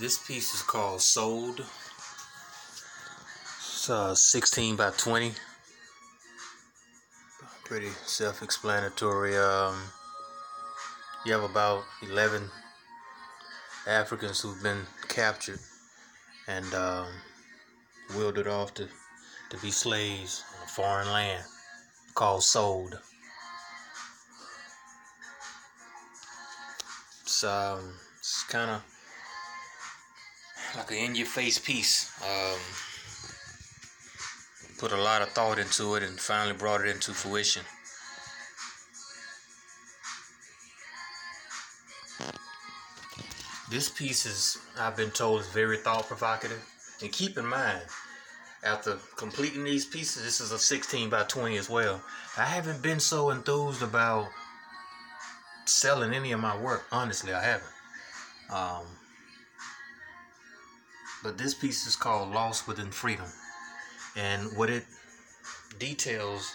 This piece is called Sold. It's uh, 16 by 20. Pretty self-explanatory. Um, you have about 11 Africans who've been captured and um, wielded off to, to be slaves in a foreign land called Sold. It's, um, it's kind of like an in-your-face piece. Um, put a lot of thought into it and finally brought it into fruition. This piece is, I've been told, is very thought provocative. And keep in mind, after completing these pieces, this is a 16 by 20 as well. I haven't been so enthused about selling any of my work. Honestly, I haven't. Um, but this piece is called Lost Within Freedom. And what it details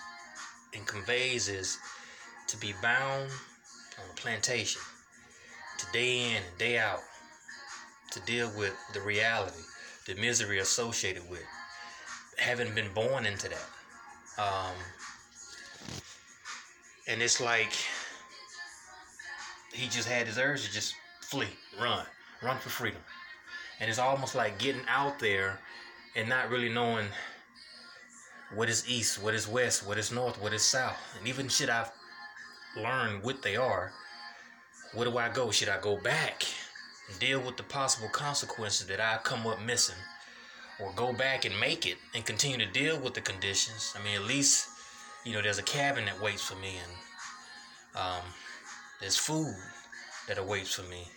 and conveys is to be bound on a plantation, to day in and day out, to deal with the reality, the misery associated with having been born into that. Um, and it's like he just had his urge to just flee, run, run for freedom. And it's almost like getting out there and not really knowing what is east, what is west, what is north, what is south. And even should I learn what they are, where do I go? Should I go back and deal with the possible consequences that I come up missing? Or go back and make it and continue to deal with the conditions? I mean, at least, you know, there's a cabin that waits for me and um, there's food that awaits for me.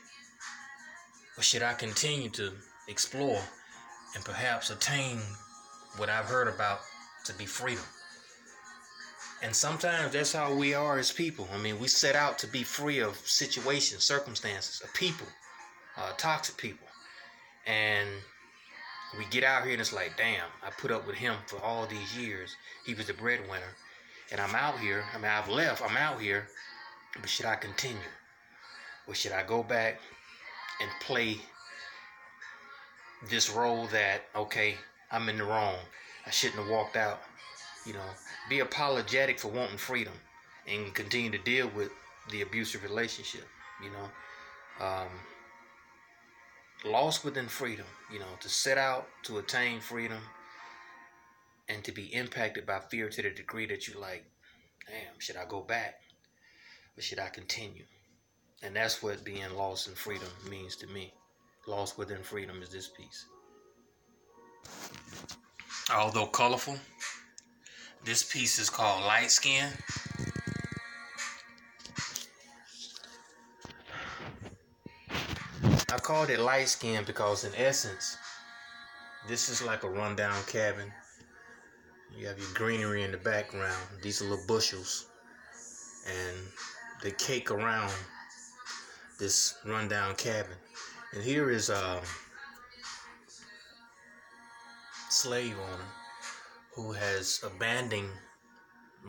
Or should I continue to explore and perhaps attain what I've heard about to be freedom? And sometimes that's how we are as people. I mean, we set out to be free of situations, circumstances, of people, uh, toxic people. And we get out here and it's like, damn, I put up with him for all these years. He was the breadwinner. And I'm out here. I mean, I've left. I'm out here. But should I continue? Or should I go back and play this role that, okay, I'm in the wrong. I shouldn't have walked out. You know, be apologetic for wanting freedom and continue to deal with the abusive relationship, you know. Um, lost within freedom, you know, to set out to attain freedom and to be impacted by fear to the degree that you like, damn, should I go back or should I continue? And that's what being lost in freedom means to me. Lost within freedom is this piece. Although colorful, this piece is called Light Skin. I called it light skin because in essence, this is like a rundown cabin. You have your greenery in the background. These are little bushels. And they cake around this rundown cabin. And here is a slave owner who has abandoned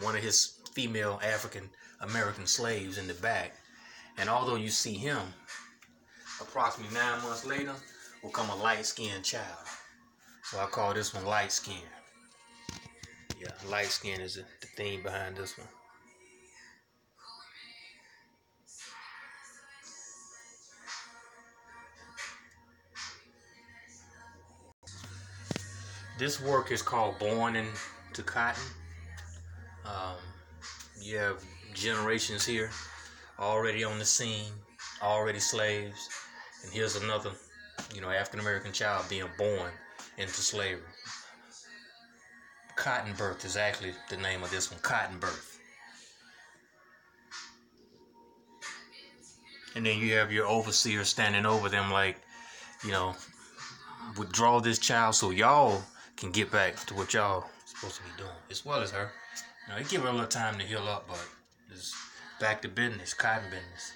one of his female African American slaves in the back. And although you see him, approximately nine months later will come a light skinned child. So I call this one light skin. Yeah, light skin is the theme behind this one. This work is called Born into Cotton. Um, you have generations here already on the scene, already slaves, and here's another, you know, African American child being born into slavery. Cotton birth is actually the name of this one, Cotton birth. And then you have your overseer standing over them like, you know, withdraw this child so y'all can get back to what y'all supposed to be doing, as well as her. You know, they give her a little time to heal up, but it's back to business, cotton business.